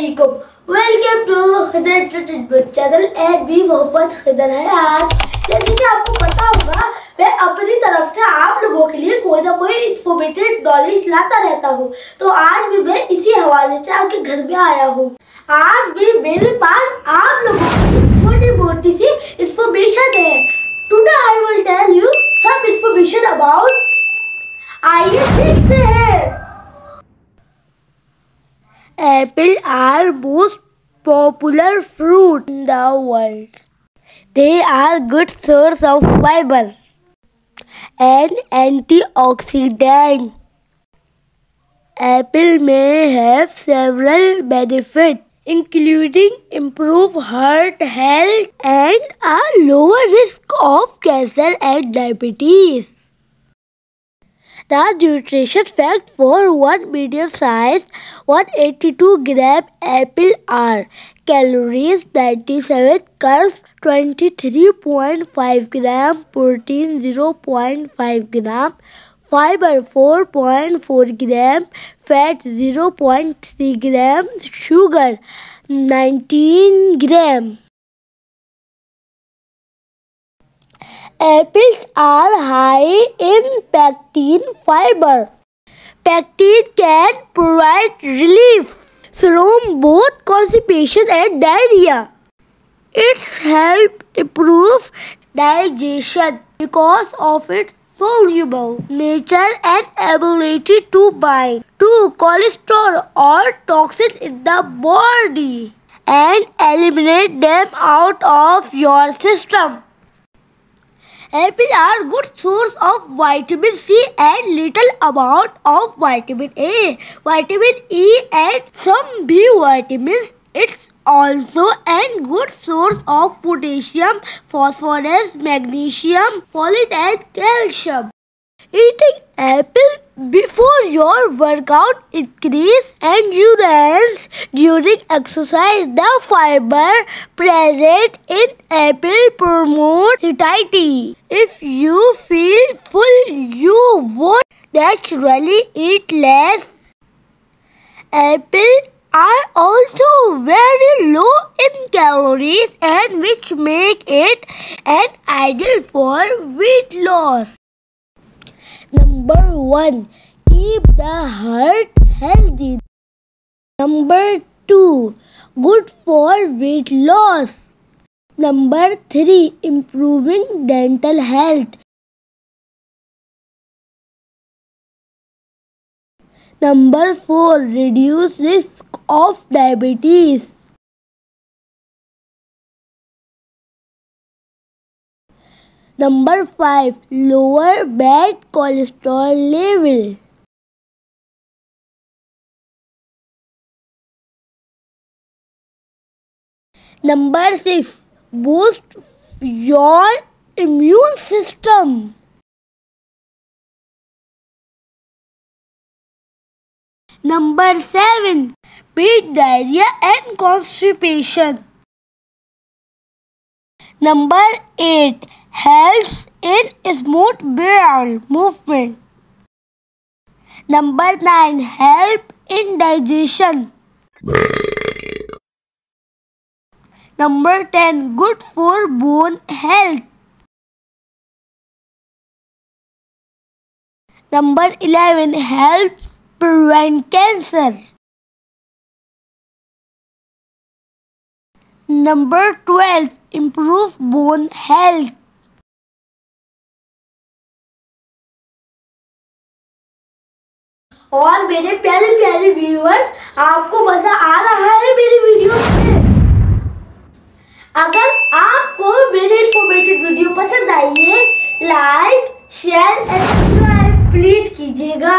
अलैकुम। Welcome to Khidar channel. And भी मोहब्बत खिदर है आज। जैसे कि आपको पता होगा, मैं अपनी तरफ़ से आप लोगों के लिए कोई ना कोई इन्फॉर्मेटिव नॉलेज लाता रहता हूँ। तो आज भी मैं इसी हवाले से आपके घर में आया हूँ। आज भी मेरे पास आप लोगों की छोटी मोटी सी इंफॉर्मेशन है। Today I will tell you some information Apple are most popular fruit in the world. They are good source of fiber and antioxidant. Apple may have several benefits including improve heart health and a lower risk of cancer and diabetes. The nutrition fact for one medium sized 182 gram apple are calories 97 carbs 23.5 gram protein 0.5 gram fiber 4.4 gram fat 0.3 gram sugar 19 gram Apples are high in pectin fiber. Pectin can provide relief from both constipation and diarrhea. It's help improve digestion because of its soluble nature and ability to bind to cholesterol or toxins in the body and eliminate them out of your system. Apples are good source of vitamin C and little amount of vitamin A, vitamin E and some B vitamins. It's also a good source of potassium, phosphorus, magnesium, folate and calcium. Eating apple before your workout increase endurance during exercise. The fiber present in apple promotes satiety. If you feel full, you would naturally eat less. Apples are also very low in calories and which make it an ideal for weight loss. Number 1. Keep the heart healthy. Number 2. Good for weight loss. Number 3. Improving dental health. Number 4. Reduce risk of diabetes. Number 5. Lower bad cholesterol level. Number 6. Boost your immune system. Number 7. Beat diarrhea and constipation. Number 8 helps in smooth bowel movement. Number 9 help in digestion. Number 10 good for bone health. Number 11 helps prevent cancer. Number 12 improve bone health. और मेरे प्यारे प्यारे viewers आपको मज़ा आ रहा है मेरी video से अगर आपको मेरी इन्फॉर्मेटिव वीडियो पसंद आई है like share and subscribe please कीजिएगा